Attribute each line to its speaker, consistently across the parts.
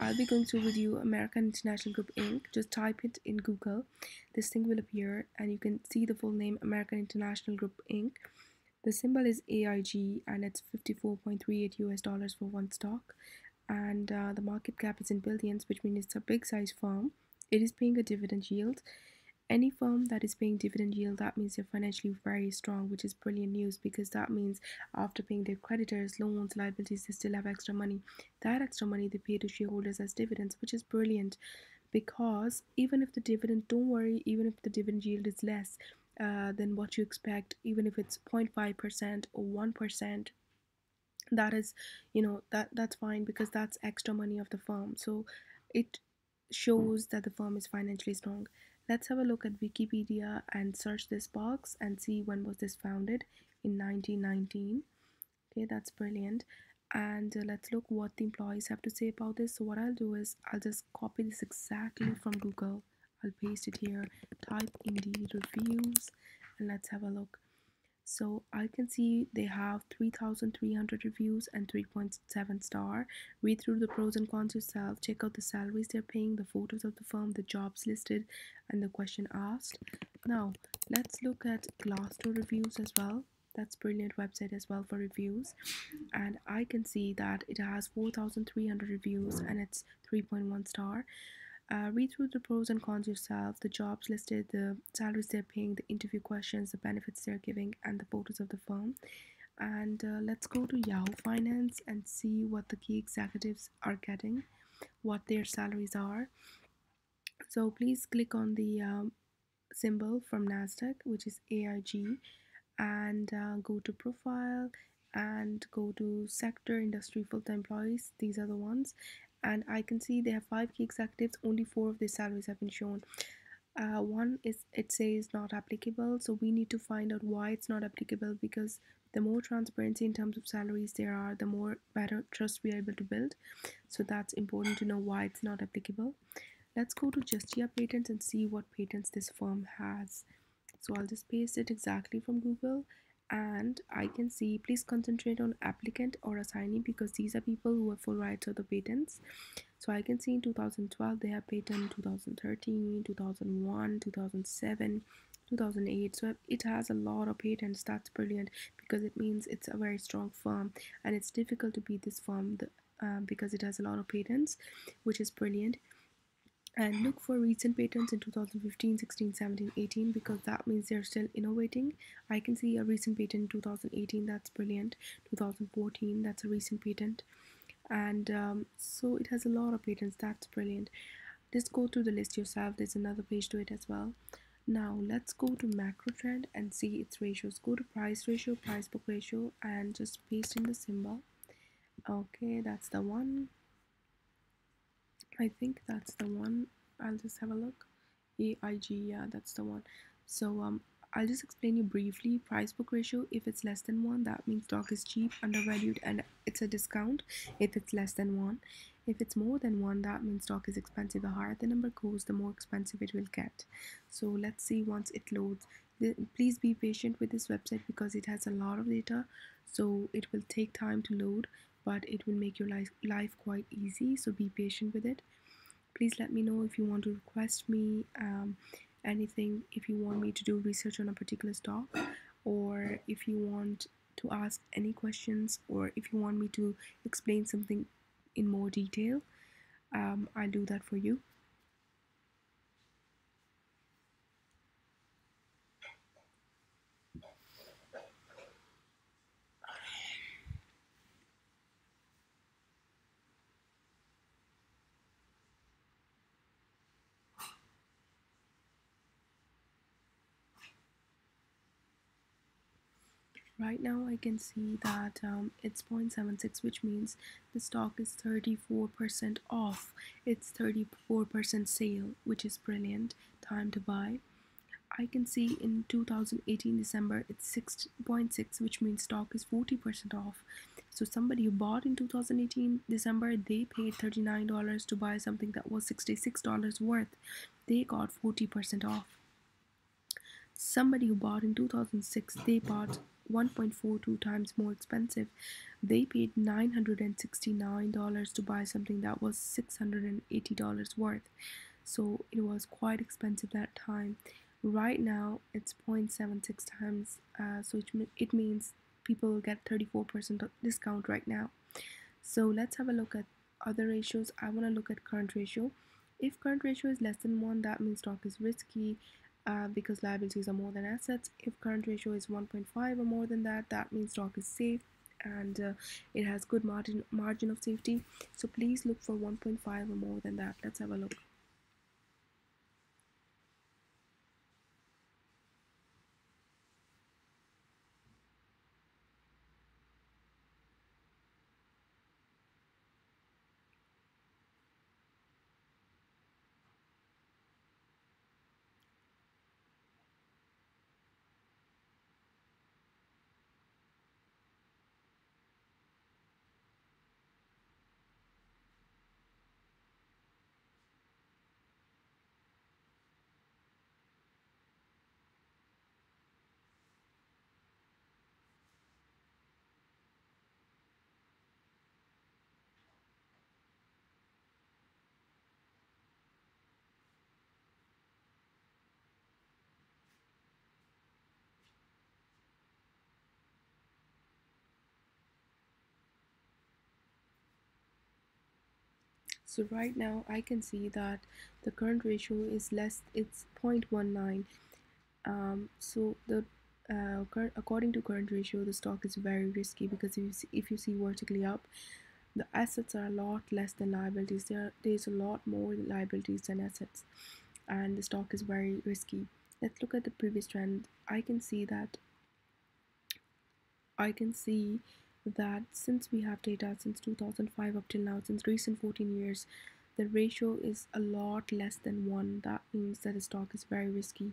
Speaker 1: I'll be going to you American International Group Inc. Just type it in Google. This thing will appear and you can see the full name American International Group Inc. The symbol is AIG and it's 54.38 US dollars for one stock. And uh, the market cap is in billions, which means it's a big size firm. It is paying a dividend yield any firm that is paying dividend yield that means they're financially very strong which is brilliant news because that means after paying their creditors loans liabilities they still have extra money. That extra money they pay to shareholders as dividends which is brilliant because even if the dividend don't worry even if the dividend yield is less uh, than what you expect even if it's 0.5% or 1% that is you know that that's fine because that's extra money of the firm so it shows that the firm is financially strong Let's have a look at Wikipedia and search this box and see when was this founded in 1919. Okay, that's brilliant. And uh, let's look what the employees have to say about this. So what I'll do is I'll just copy this exactly from Google. I'll paste it here, type Indeed reviews, and let's have a look. So I can see they have 3,300 reviews and 3.7 star. Read through the pros and cons yourself. Check out the salaries they're paying, the photos of the firm, the jobs listed, and the question asked. Now let's look at Glassdoor reviews as well. That's brilliant website as well for reviews. And I can see that it has 4,300 reviews and it's 3.1 star. Uh, read through the pros and cons yourself, the jobs listed, the salaries they're paying, the interview questions, the benefits they're giving, and the photos of the firm. And uh, let's go to Yahoo Finance and see what the key executives are getting, what their salaries are. So please click on the um, symbol from NASDAQ, which is AIG, and uh, go to profile and go to sector industry full-time employees these are the ones and I can see they have five key executives only four of their salaries have been shown. Uh, one is it says not applicable so we need to find out why it's not applicable because the more transparency in terms of salaries there are the more better trust we are able to build. So that's important to know why it's not applicable. Let's go to justia patents and see what patents this firm has. So i'll just paste it exactly from google and I can see please concentrate on applicant or assignee because these are people who have full rights of the patents. So I can see in 2012 they have patent 2013 2001 2007 2008 so it has a lot of patents. That's brilliant because it means it's a very strong firm and it's difficult to beat this firm the, uh, because it has a lot of patents which is brilliant and look for recent patents in 2015 16 17 18 because that means they're still innovating. I can see a recent patent in 2018 that's brilliant. 2014 that's a recent patent and um, so it has a lot of patents that's brilliant. Just go through the list yourself there's another page to it as well. Now let's go to macro trend and see its ratios. Go to price ratio price book ratio and just paste in the symbol. Okay that's the one I think that's the one. I'll just have a look. AIG, yeah, that's the one. So um, I'll just explain you briefly. Price book ratio, if it's less than one, that means stock is cheap, undervalued, and it's a discount. If it's less than one, if it's more than one, that means stock is expensive. The higher the number goes, the more expensive it will get. So let's see once it loads. Please be patient with this website because it has a lot of data, so it will take time to load but it will make your life, life quite easy so be patient with it. Please let me know if you want to request me um, anything if you want me to do research on a particular stock or if you want to ask any questions or if you want me to explain something in more detail um, I'll do that for you right now I can see that um, it's 0.76 which means the stock is 34% off it's 34% sale which is brilliant. Time to buy. I can see in 2018 December it's 6.6 which means stock is 40% off. So somebody who bought in 2018 December they paid $39 to buy something that was $66 worth. They got 40% off. Somebody who bought in 2006 they bought 1.42 times more expensive. They paid $969 to buy something that was $680 worth. So it was quite expensive that time. Right now, it's 0.76 times, uh, so it, it means people get 34% discount right now. So let's have a look at other ratios. I want to look at current ratio. If current ratio is less than 1, that means stock is risky uh, because liabilities are more than assets. If current ratio is 1.5 or more than that, that means stock is safe and uh, it has good margin margin of safety. So please look for 1.5 or more than that. Let's have a look. So right now I can see that the current ratio is less, it's 0.19. Um, so the uh, according to current ratio, the stock is very risky because if you see, if you see vertically up, the assets are a lot less than liabilities. There, there's a lot more liabilities than assets, and the stock is very risky. Let's look at the previous trend. I can see that. I can see that since we have data since 2005 up till now, since recent 14 years, the ratio is a lot less than 1. That means that the stock is very risky.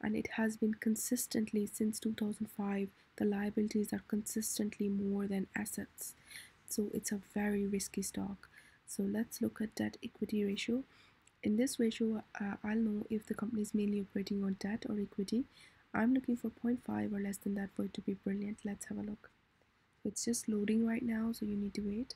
Speaker 1: And it has been consistently since 2005, the liabilities are consistently more than assets. So it's a very risky stock. So let's look at debt equity ratio. In this ratio, uh, I'll know if the company is mainly operating on debt or equity. I'm looking for 0.5 or less than that for it to be brilliant. Let's have a look it's just loading right now so you need to wait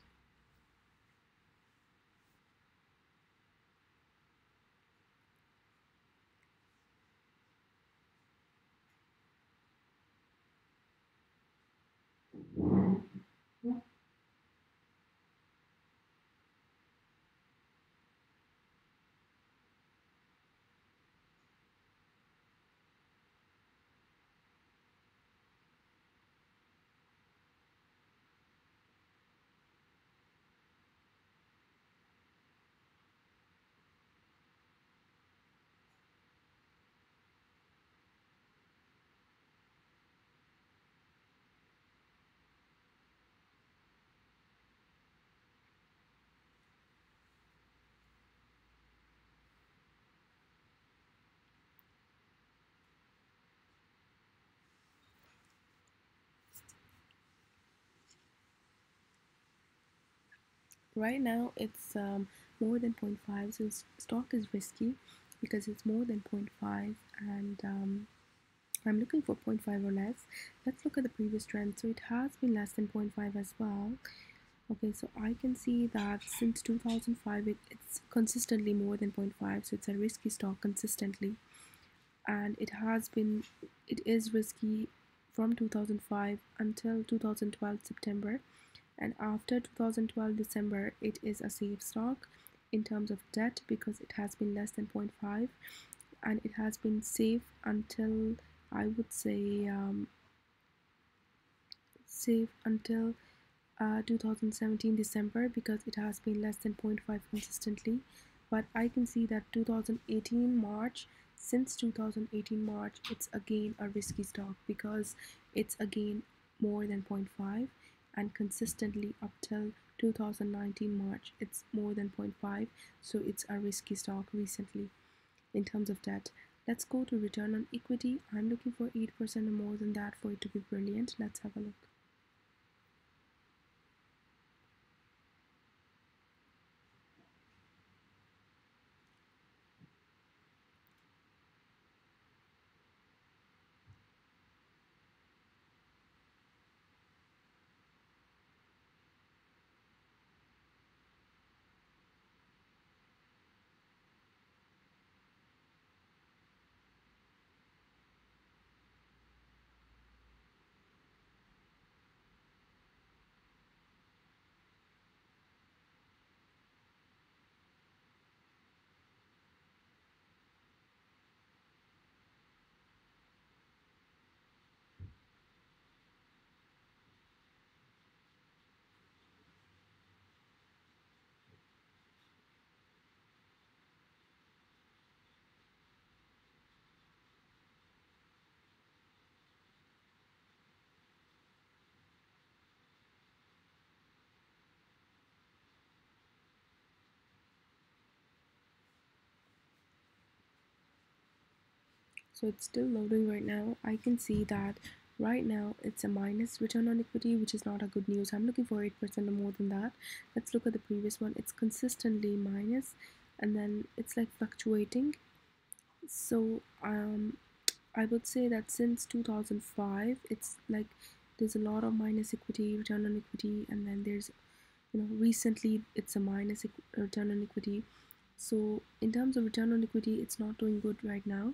Speaker 1: right now it's um, more than 0.5 so stock is risky because it's more than 0.5 and um, I'm looking for 0.5 or less. Let's look at the previous trend. So it has been less than 0.5 as well. Okay so I can see that since 2005 it, it's consistently more than 0.5 so it's a risky stock consistently. And it has been it is risky from 2005 until 2012 September and after 2012 December it is a safe stock in terms of debt because it has been less than 0.5 and it has been safe until I would say um, safe until uh, 2017 December because it has been less than 0.5 consistently. But I can see that 2018 March since 2018 March it's again a risky stock because it's again more than 0.5 and consistently up till 2019 March it's more than 0.5 so it's a risky stock recently in terms of debt. Let's go to return on equity. I'm looking for 8% or more than that for it to be brilliant. Let's have a look so it's still loading right now. I can see that right now it's a minus return on equity which is not a good news. I'm looking for 8% or more than that. Let's look at the previous one. It's consistently minus and then it's like fluctuating. So um I would say that since 2005 it's like there's a lot of minus equity return on equity and then there's you know recently it's a minus return on equity. So in terms of return on equity it's not doing good right now